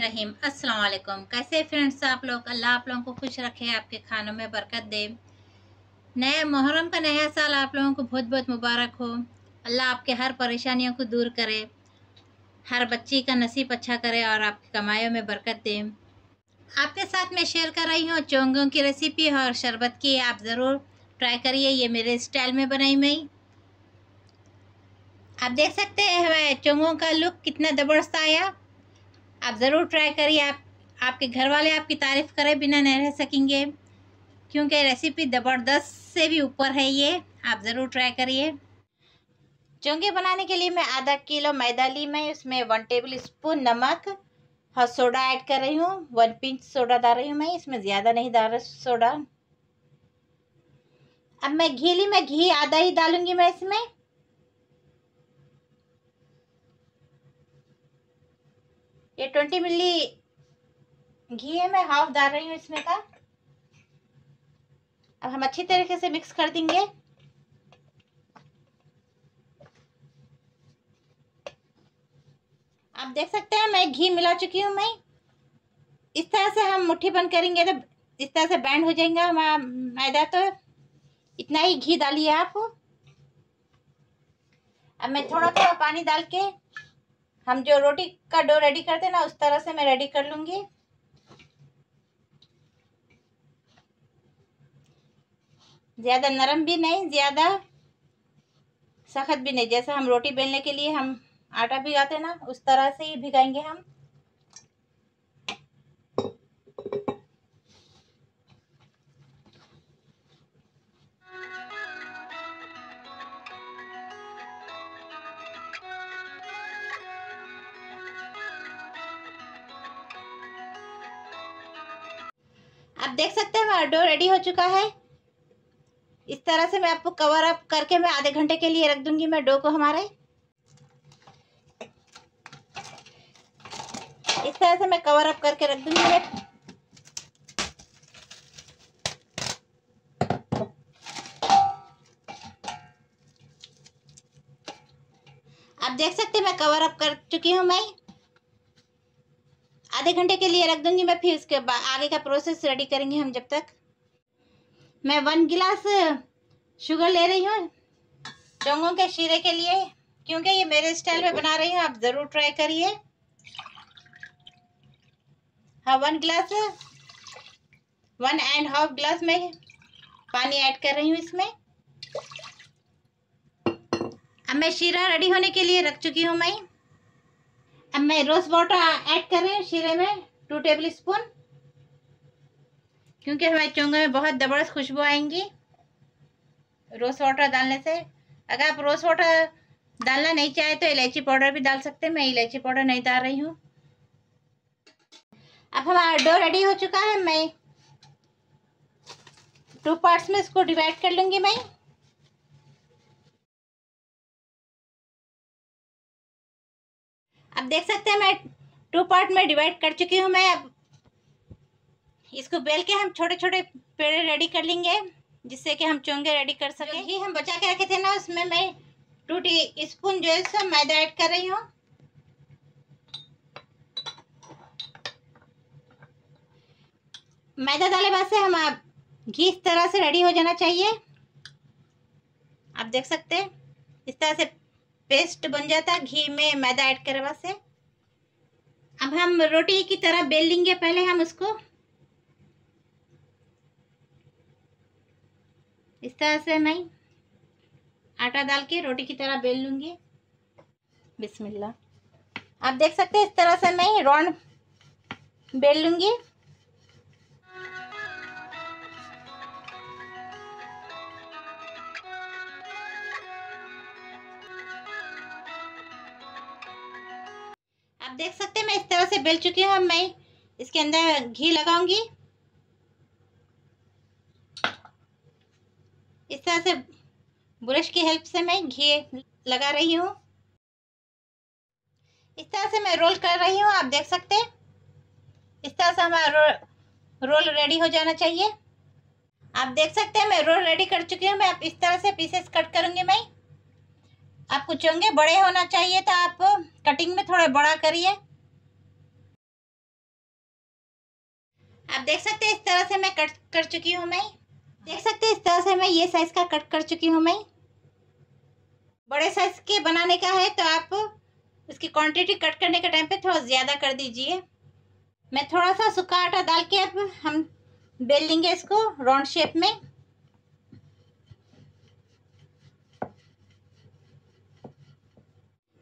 रहीम, अस्सलाम वालेकुम। कैसे फ्रेंड्स आप लोग? अल्लाह आप लोगों को खुश रखे, आपके खानों में बरकत दे। नए मुहर्रम का नया साल आप लोगों को बहुत बहुत मुबारक हो। अल्लाह आपके हर परेशानियों को दूर करे, हर बच्ची का नसीब अच्छा करे और आपकी कमाइयों में बरकत दे। आपके साथ मैं शेयर कर रही हूँ चोंगों की रेसिपी और शरबत की। आप ज़रूर ट्राई करिए, ये मेरे स्टाइल में बनाई मई आप देख सकते हैं चोंगों का लुक कितना ज़बरदस्त आया। आप ज़रूर ट्राई करिए। आप, आपके घर वाले आपकी तारीफ़ करें बिना नहीं रह सकेंगे। क्योंकि रेसिपी ज़बरदस्त से भी ऊपर है ये। आप ज़रूर ट्राई करिए। चोंगे बनाने के लिए मैं आधा किलो मैदा ली मैं। उसमें वन टेबल स्पून नमक और सोडा ऐड कर रही हूँ। वन पिंच सोडा डाल रही हूँ मैं। इसमें ज़्यादा नहीं डाल रही सोडा। अब मैं घी ली। मैं घी आधा ही डालूँगी मैं इसमें। ये ट्वेंटी मिली घी है, मैं हाफ़ डाल रही हूँ इसमें का। अब हम अच्छी तरीके से मिक्स कर देंगे। आप देख सकते हैं, मैं घी मिला चुकी हूँ मैं। इस तरह से हम मुट्ठी बंद करेंगे तो इस तरह से बैंड हो जाएगा हमारा मैदा तो इतना ही घी डालिए आप। अब मैं थोड़ा थोड़ा पानी डाल के हम जो रोटी का डो रेडी करते हैं ना, उस तरह से मैं रेडी कर लूँगी। ज़्यादा नरम भी नहीं, ज़्यादा सख्त भी नहीं। जैसे हम रोटी बेलने के लिए हम आटा भिगाते ना, उस तरह से ही भिगाएँगे हम। आप देख सकते हैं हमारा डो रेडी हो चुका है। इस तरह से मैं आपको कवर अप करके मैं आधे घंटे के लिए रख दूँगी मैं डो को हमारे। इस तरह से मैं कवर अप करके रख दूँगी मैं। आप देख सकते हैं, मैं कवर अप कर चुकी हूँ मैं। आधे घंटे के लिए रख दूँगी मैं, फिर उसके बाद आगे का प्रोसेस रेडी करेंगे हम जब तक। मैं वन गिलास शुगर ले रही हूँ चोंगों के शीरे के लिए, क्योंकि ये मेरे स्टाइल में बना रही हूँ, आप ज़रूर ट्राई करिए। हाँ वन गिलास वन एंड हाफ़ गिलास में पानी ऐड कर रही हूँ इसमें। अब मैं शीरा रेडी होने के लिए रख चुकी हूँ मैं। अब मैं रोज वाटर ऐड कर रही हूँ शीरे में टू टेबल स्पून क्योंकि हमारे चोंगे में बहुत ज़बरदस्त खुशबू आएँगी रोज वाटर डालने से। अगर आप रोज वाटर डालना नहीं चाहे तो इलायची पाउडर भी डाल सकते हैं, मैं इलायची पाउडर नहीं डाल रही हूँ। अब हमारा डो रेडी हो चुका है, मैं टू पार्ट्स में इसको डिवाइड कर लूँगी मैं। देख सकते हैं, मैं टू पार्ट में डिवाइड कर चुकी हूँ, मैं अब इसको बेल के हम छोटे छोटे पेड़े रेडी कर लेंगे, जिससे कि हम चोंगे रेडी कर सकें। घी हम बचा के रखे थे ना, उसमें मैं टू टी स्पून जो है सब मैदा ऐड कर रही हूँ। मैदा डाले बाद से हम घी इस तरह से रेडी हो जाना चाहिए। आप देख सकते हैं, इस तरह से पेस्ट बन जाता है, घी में मैदा ऐड करे बाद से। अब हम रोटी की तरह बेल लेंगे, पहले हम उसको इस तरह से मैं आटा डाल के रोटी की तरह बेल लूँगी। बिस्मिल्लाह। आप देख सकते हैं, इस तरह से मैं राउंड बेल लूँगी। देख सकते हैं, मैं इस तरह से बेल चुकी हूँ, अब मैं इसके अंदर घी लगाऊँगी। इस तरह से ब्रश की हेल्प से मैं घी लगा रही हूँ। इस तरह से मैं रोल कर रही हूँ, आप देख सकते हैं। इस तरह से हमारा रोल रेडी हो जाना चाहिए। आप देख सकते हैं, मैं रोल रेडी कर चुकी हूँ, मैं आप इस तरह से पीसेस कट करूँगी मैं। आपको चोंगे बड़े होना चाहिए तो आप कटिंग में थोड़ा बड़ा करिए। आप देख सकते हैं इस तरह से मैं कट कर चुकी हूँ मैं। देख सकते हैं इस तरह से मैं ये साइज़ का कट कर चुकी हूँ मैं। बड़े साइज़ के बनाने का है तो आप उसकी क्वांटिटी कट करने के टाइम पे थोड़ा ज़्यादा कर दीजिए। मैं थोड़ा सा सूखा आटा डाल के अब हम बेल लेंगे इसको राउंड शेप में।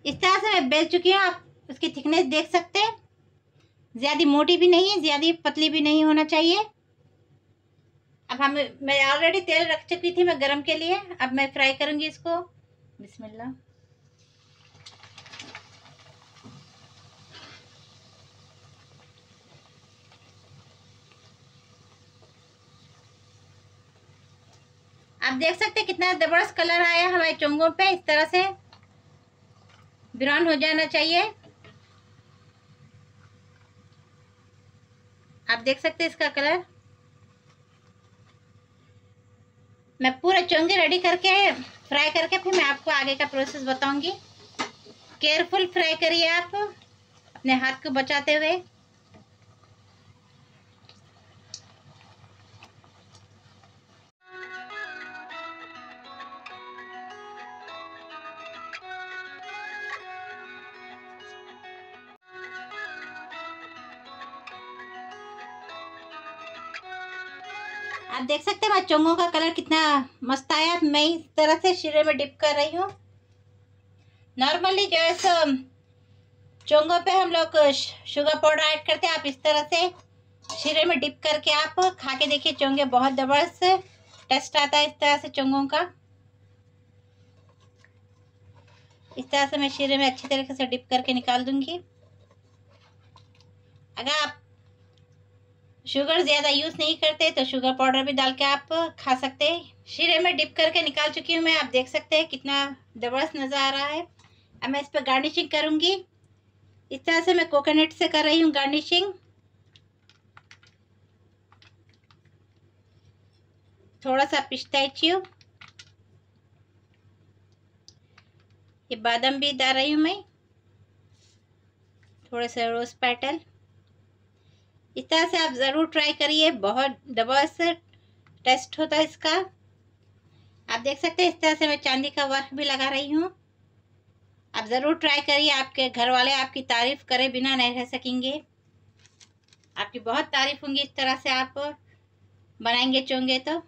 इस तरह से मैं बेल चुकी हूँ, आप उसकी थिकनेस देख सकते हैं। ज़्यादा मोटी भी नहीं है, ज़्यादा पतली भी नहीं होना चाहिए। अब हम, मैं ऑलरेडी तेल रख चुकी थी, मैं गरम के लिए। अब मैं फ्राई करूँगी इसको। बिस्मिल्लाह। आप देख सकते हैं कितना ज़बरदस्त कलर आया हमारे चोंगों पे, इस तरह से। ब्राउन हो जाना चाहिए। आप देख सकते हैं इसका कलर। मैं पूरा चोंगे रेडी करके फ्राई करके फिर मैं आपको आगे का प्रोसेस बताऊँगी। केयरफुल फ्राई करिए आप अपने हाथ को बचाते हुए। आप देख सकते हैं चोंगों का कलर कितना मस्त आया। मैं इस तरह से शीरे में डिप कर रही हूँ। नॉर्मली जो है सो, चोंगों पे हम लोग शुगर पाउडर ऐड करते हैं। आप इस तरह से शीरे में डिप करके आप खा के देखिए, चोंगे बहुत ज़बरदस्त टेस्ट आता है इस तरह से चोंगों का। इस तरह से मैं शीरे में अच्छी तरीके से डिप करके निकाल दूँगी। अगर आप शुगर ज़्यादा यूज़ नहीं करते तो शुगर पाउडर भी डाल के आप खा सकते हैं। शीरे में डिप करके निकाल चुकी हूँ मैं, आप देख सकते हैं कितना ज़बरदस्त नज़र आ रहा है। अब मैं इस पर गार्निशिंग करूँगी। इस तरह से मैं कोकोनट से कर रही हूँ गार्निशिंग थोड़ा सा पिस्ता च्यू ये बादाम भी डाल रही हूँ मैं। थोड़ा सा रोज़ पेटल इस तरह से आप ज़रूर ट्राई करिए, बहुत ज़बरदस्त टेस्ट होता है इसका। आप देख सकते हैं इस तरह से मैं चांदी का वर्क भी लगा रही हूँ। आप ज़रूर ट्राई करिए, आपके घर वाले आपकी तारीफ़ करें बिना नहीं रह सकेंगे। आपकी बहुत तारीफ़ होंगी इस तरह से आप बनाएँगे चोंगे तो।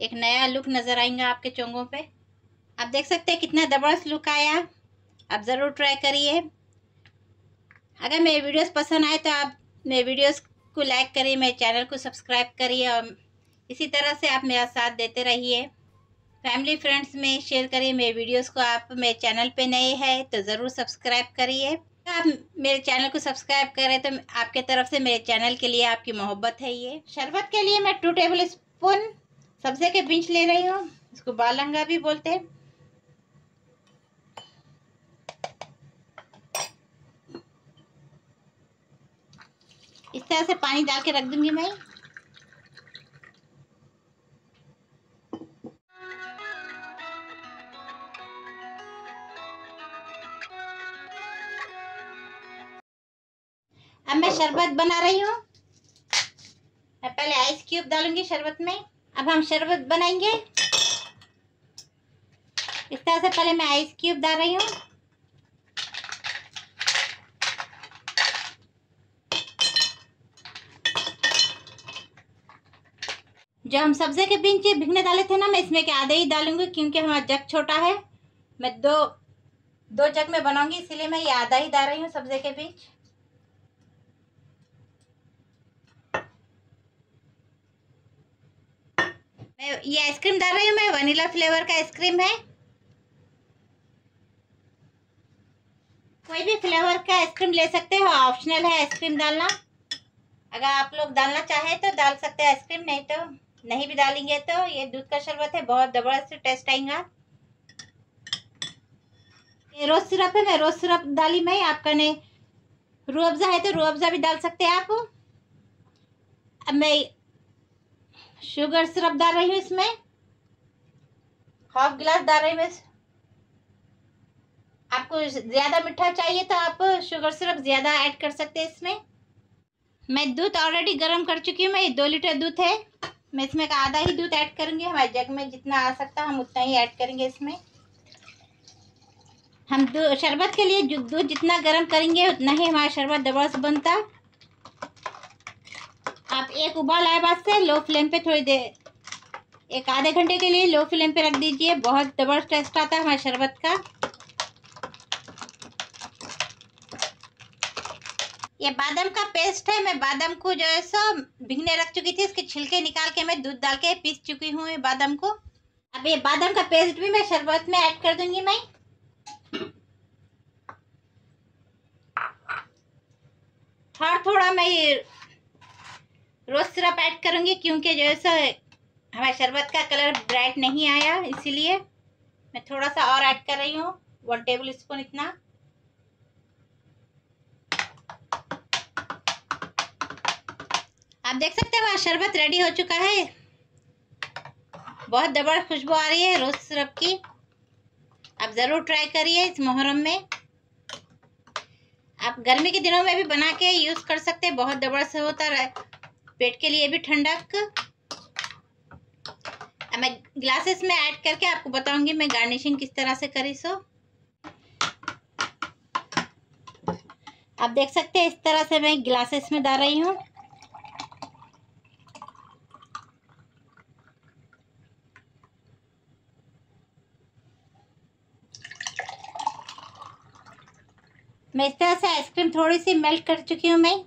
एक नया लुक नज़र आएँगे आपके चोंगों पे। आप देख सकते हैं कितना ज़बरदस्त लुक आया। आप ज़रूर ट्राई करिए। अगर मेरे वीडियोस पसंद आए तो आप मेरे वीडियोस को लाइक करिए, मेरे चैनल को सब्सक्राइब करिए और इसी तरह से आप मेरा साथ देते रहिए। फैमिली फ्रेंड्स में शेयर करिए मेरे वीडियोस को। आप मेरे चैनल पे नए हैं तो ज़रूर सब्सक्राइब करिए। आप मेरे चैनल को सब्सक्राइब करें तो आपके तरफ़ से मेरे चैनल के लिए आपकी मोहब्बत है ये। शरबत के लिए मैं टू टेबल स्पून सब्जे के बीज ले रही हूँ, इसको बालंगा भी बोलते हैं। तरह से पानी डाल के रख दूँगी मैं। अब मैं शरबत बना रही हूँ। मैं पहले आइस क्यूब डालूँगी शरबत में। अब हम शरबत बनाएँगे। इस तरह से पहले मैं आइस क्यूब डाल रही हूँ। जो हम सब्ज़ी के बीच भिगने डाले थे ना, मैं इसमें के आधे ही डालूँगी क्योंकि हमारा जग छोटा है। मैं दो दो जग में बनाऊँगी, इसीलिए मैं ये आधा ही डाल रही हूँ सब्ज़ी के बीच। मैं ये आइसक्रीम डाल रही हूँ, मैं वनीला फ्लेवर का आइसक्रीम है। कोई भी फ्लेवर का आइसक्रीम ले सकते हो, ऑप्शनल है आइसक्रीम डालना। अगर आप लोग डालना चाहे तो डाल सकते हैं आइसक्रीम, नहीं तो नहीं भी डालेंगे तो ये दूध का शरबत है, बहुत ज़बरदस्त टेस्ट आएगा। ये रोज़ सिरप है, मैं रोज़ सिरप डाली मैं, आपका ने रू अफ़ज़ा है तो रू अफ़ज़ा भी डाल सकते हैं आप। अब मैं शुगर सिरप डाल रही हूँ इसमें। हाफ़ गिलास डाल रही हूँ आपको ज़्यादा मीठा चाहिए तो आप शुगर सिरप ज़्यादा ऐड कर सकते हैं इसमें। मैं दूध ऑलरेडी गर्म कर चुकी हूँ, मैं दो लीटर दूध है। मैं इसमें का आधा ही दूध ऐड करूँगी, हमारे जग में जितना आ सकता हम उतना ही ऐड करेंगे इसमें। हम शरबत के लिए दूध जितना गर्म करेंगे, उतना ही हमारा शरबत ज़बरदस्त बनता। आप एक उबाल आए बाद से लो फ्लेम पे थोड़ी देर, एक आधे घंटे के लिए लो फ्लेम पे रख दीजिए, बहुत ज़बरदस्त टेस्ट आता है हमारे शरबत का। ये बादाम का पेस्ट है, मैं बादाम को जो है सो भिगने रख चुकी थी, इसके छिलके निकाल के मैं दूध डाल के पीस चुकी हूँ ये बादाम को। अब ये बादाम का पेस्ट भी मैं शरबत में ऐड कर दूँगी मैं। थोड़ा थोड़ा मैं रोज सिरप ऐड करूँगी, क्योंकि जो है सो हमारे शरबत का कलर ब्राइट नहीं आया, इसीलिए मैं थोड़ा सा और ऐड कर रही हूँ, वन टेबल स्पून इतना। आप देख सकते हैं, वहाँ शरबत रेडी हो चुका है। बहुत ज़बरदस्त खुशबू आ रही है रोज सिरप की। आप ज़रूर ट्राई करिए इस मुहर्रम में। आप गर्मी के दिनों में भी बना के यूज़ कर सकते हैं, बहुत से होता है पेट के लिए भी ठंडक। मैं ग्लासेस में ऐड करके आपको बताऊँगी मैं गार्निशिंग किस तरह से करी सो आप देख सकते हैं, इस तरह से मैं ग्लासेस में डाल रही हूँ। मैं इस तरह से आइसक्रीम थोड़ी सी मेल्ट कर चुकी हूँ मैं।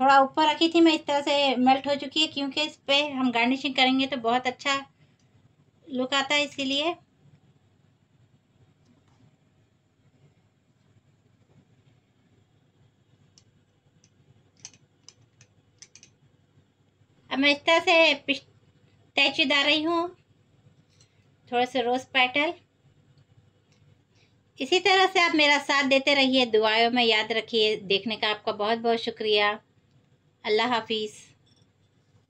थोड़ा ऊपर रखी थी, मैं इस तरह से मेल्ट हो चुकी है, क्योंकि इस पर हम गार्निशिंग करेंगे तो बहुत अच्छा लुक आता है इसीलिए। अब मैं इस तरह से पिस्टैची डाल रही हूँ। थोड़ा सा रोज़ पैटल इसी तरह से आप मेरा साथ देते रहिए, दुआओं में याद रखिए, देखने का आपका बहुत बहुत शुक्रिया। अल्लाह हाफिज़।